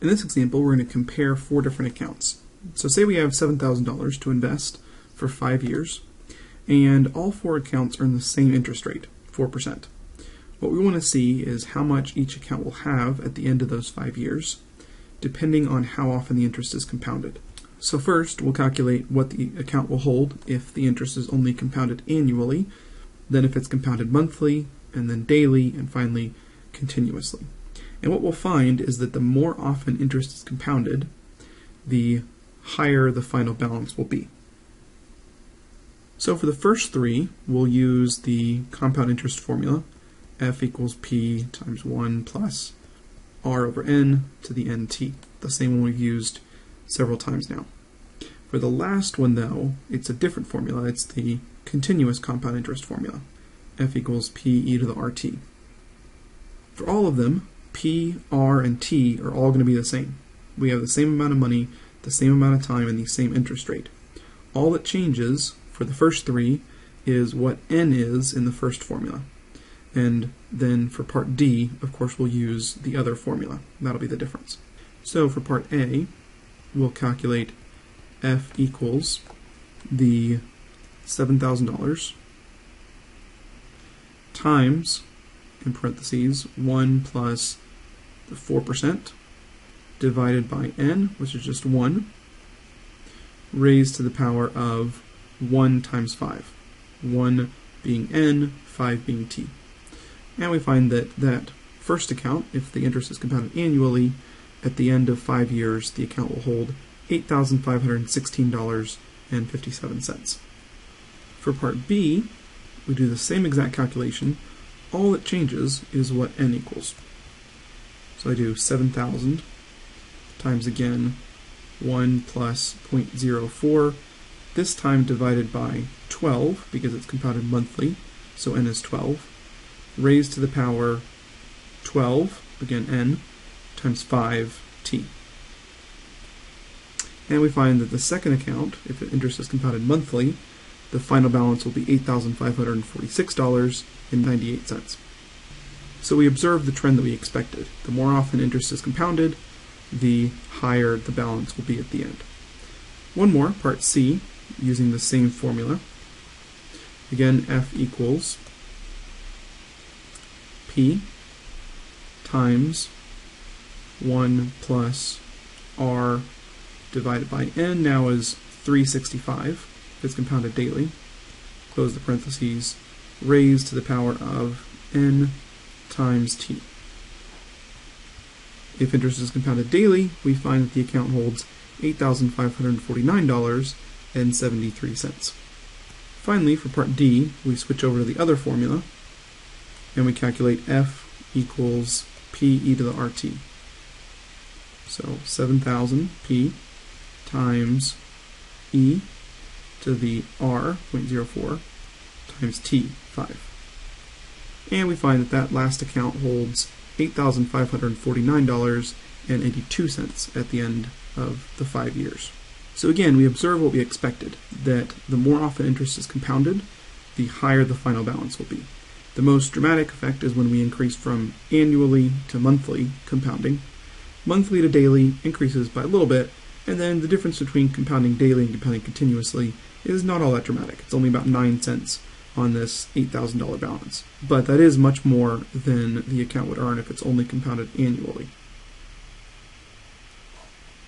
In this example, we're going to compare four different accounts. So say we have $7,000 to invest for five years, and all four accounts earn the same interest rate, 4%. What we want to see is how much each account will have at the end of those five years, depending on how often the interest is compounded. So first, we'll calculate what the account will hold if the interest is only compounded annually, then if it's compounded monthly, and then daily, and finally continuously. And what we'll find is that the more often interest is compounded, the higher the final balance will be. So for the first three, we'll use the compound interest formula, f equals p times 1 plus r over n to the nt, the same one we've used several times now. For the last one, though, it's a different formula. It's the continuous compound interest formula, f equals p e to the rt. For all of them, p, r, and t are all going to be the same. We have the same amount of money, the same amount of time, and the same interest rate. All that changes for the first three is what n is in the first formula. And then for part D, of course, we'll use the other formula. That'll be the difference. So for part A, we'll calculate F equals the $7,000 times, in parentheses, 1 plus 4% divided by n, which is just 1, raised to the power of 1 times 5. 1 being n, 5 being t. And we find that that first account, if the interest is compounded annually, at the end of five years, the account will hold $8,516.57. For part B, we do the same exact calculation. All that changes is what n equals. So I do 7,000 times again 1 plus 0.04, this time divided by 12 because it's compounded monthly, so n is 12, raised to the power 12, again n, times 5t. And we find that the second account, if the interest is compounded monthly, the final balance will be $8,546.98. So we observe the trend that we expected. The more often interest is compounded, the higher the balance will be at the end. One more, part C, using the same formula. Again, F equals P times 1 plus R divided by N now is 365 it's compounded daily. Close the parentheses, raised to the power of N times T. If interest is compounded daily, we find that the account holds $8,549.73. Finally, for part D, we switch over to the other formula, and we calculate F equals P e to the RT. So 7,000 P times E to the R, 0.04, times T, 5. And we find that that last account holds $8,549.82 at the end of the five years. So again, we observe what we expected, that the more often interest is compounded, the higher the final balance will be. The most dramatic effect is when we increase from annually to monthly compounding. Monthly to daily increases by a little bit, and then the difference between compounding daily and compounding continuously is not all that dramatic. It's only about 9 cents on this $8,000 balance. But that is much more than the account would earn if it's only compounded annually.